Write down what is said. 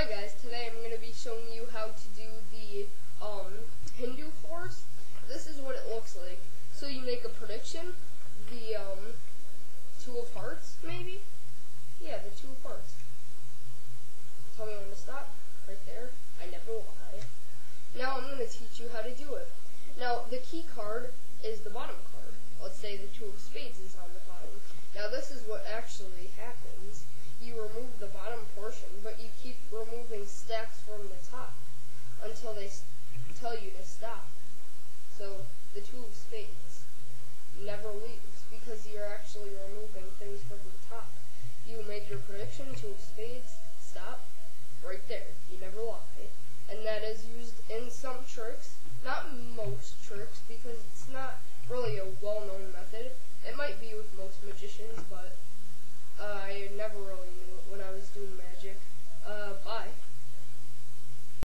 Hi guys, today I'm going to be showing you how to do the um, Hindu force. This is what it looks like. So you make a prediction, the um, two of hearts maybe? Yeah, the two of hearts. Tell me when to stop, right there. I never lie. Now I'm going to teach you how to do it. Now the key card is the bottom card. Let's say the two of spades is on the bottom. Stacks from the top until they tell you to stop. So the two of spades never leaves because you're actually removing things from the top. You make your prediction, two of spades, stop, right there. You never lie. And that is used in some tricks, not most tricks because it's not really a well-known method. It might be with most magicians, but